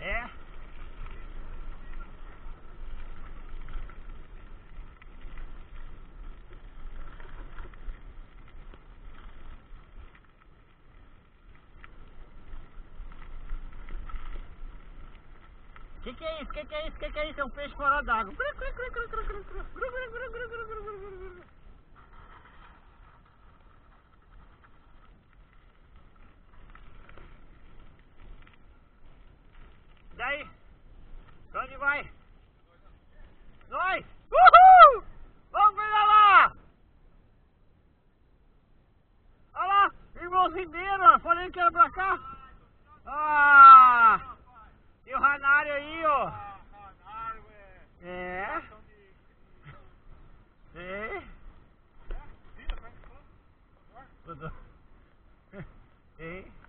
É. Que que é isso? Que que é isso? Que que é isso? É um peixe fora d'água. Daí? Pra onde vai? Nós! Uhul! Vamos ver lá! Olha lá! Irmãos Ribeiro, falei que era pra cá. Ah! E o Ranário aí, ó. É. É. Tudo. É.